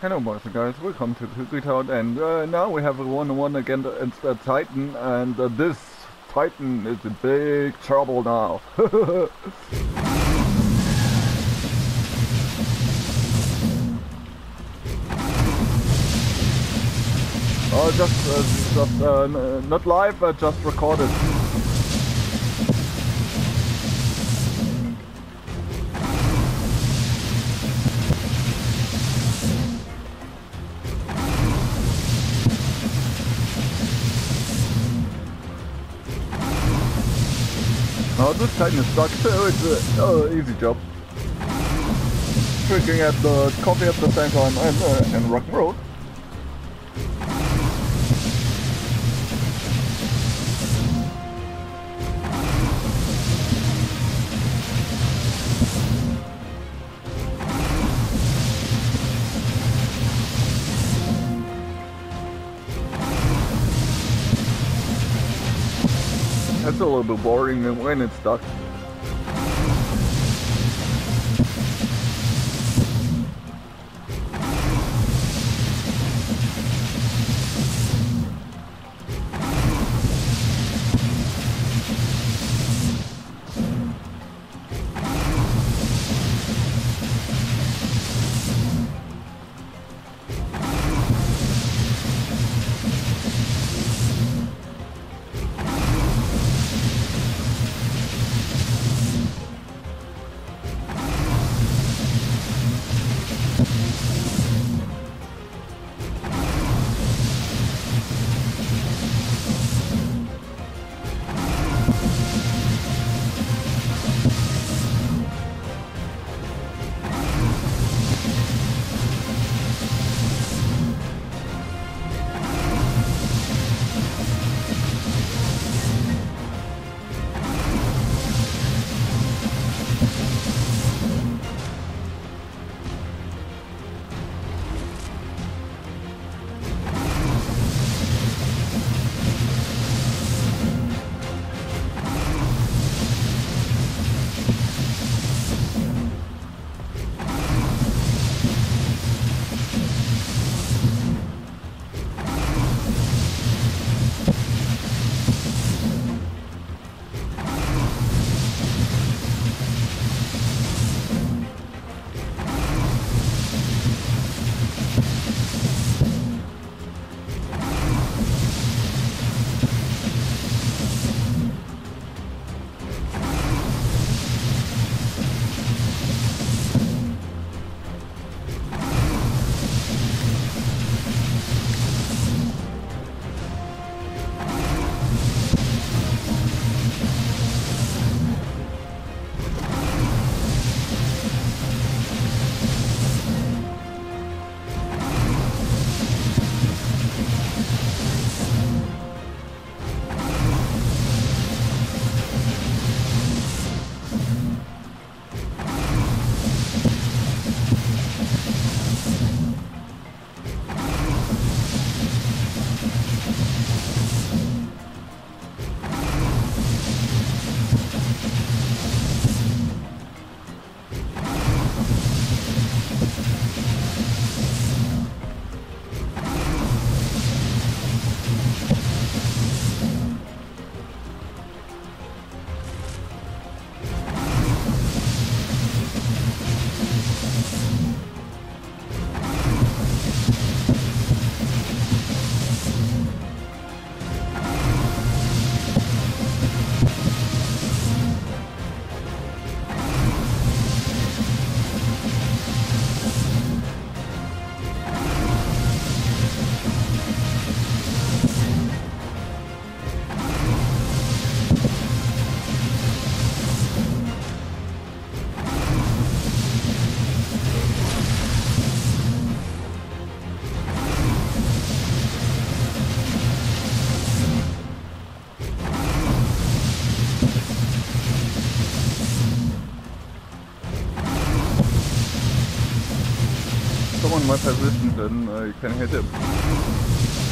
Hello boys and guys, welcome to Town and uh, now we have a one-on-one again against uh, Titan and uh, this Titan is in big trouble now. oh, just, uh, just uh, not live, but just recorded. Oh, this Titan is stuck, so it's a uh, easy job. Drinking at the coffee at the same time and, uh, and rock and roll. That's a little bit boring when it's stuck. Someone my position, then uh, you can hit.